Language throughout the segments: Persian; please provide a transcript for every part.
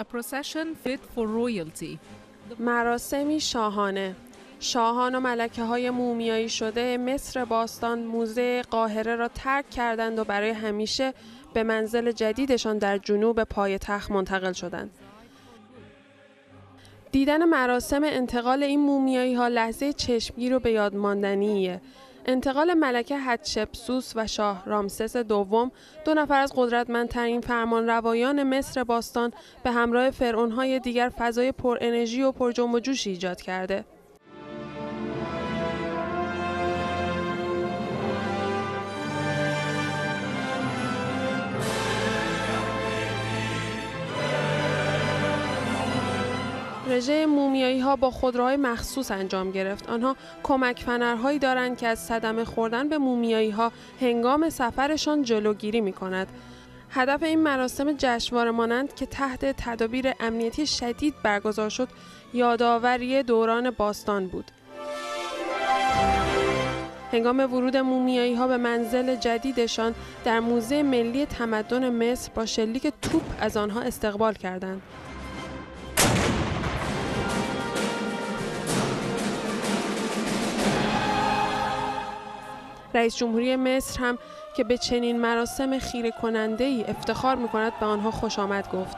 A procession fit for royalty. مراسمی شاهانه شاهان و ملکه های مومیایی شده مصر باستان موزه قاهره را ترک کردند و برای همیشه به منزل جدیدشان در جنوب پای تخت منتقل شدند. دیدن مراسم انتقال این مومیایی ها لحظه چشمگیر و به یاد ماندنیه. انتقال ملکه حتشپسوس و شاه رامسس دوم دو نفر از قدرتمندترین فرمانروایان مصر باستان به همراه فرعونهای دیگر فضای پر انرژی و پر جنب و جوش ایجاد کرده. رژه مومیایی ها با خودروهای مخصوص انجام گرفت. آنها کمک فنرهایی دارند که از صدمه خوردن به مومیایی ها هنگام سفرشان جلوگیری می کند. هدف این مراسم جشنواره مانند که تحت تدابیر امنیتی شدید برگزار شد یادآوری دوران باستان بود. هنگام ورود مومیایی ها به منزل جدیدشان در موزه ملی تمدن مصر با شلیک توپ از آنها استقبال کردند. رئیس جمهوری مصر هم که به چنین مراسم خیره کننده ای افتخار می کند به آنها خوش آمد گفت.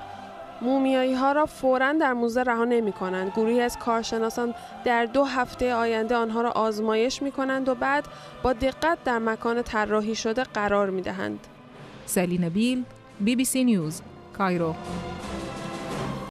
مومیایی ها را فورا در موزه رها نمی کنند. گروهی از کارشناسان در دو هفته آینده آنها را آزمایش می کنند و بعد با دقت در مکان طراحی شده قرار می دهند. سلی نبیل بی بی سی نیوز کایرو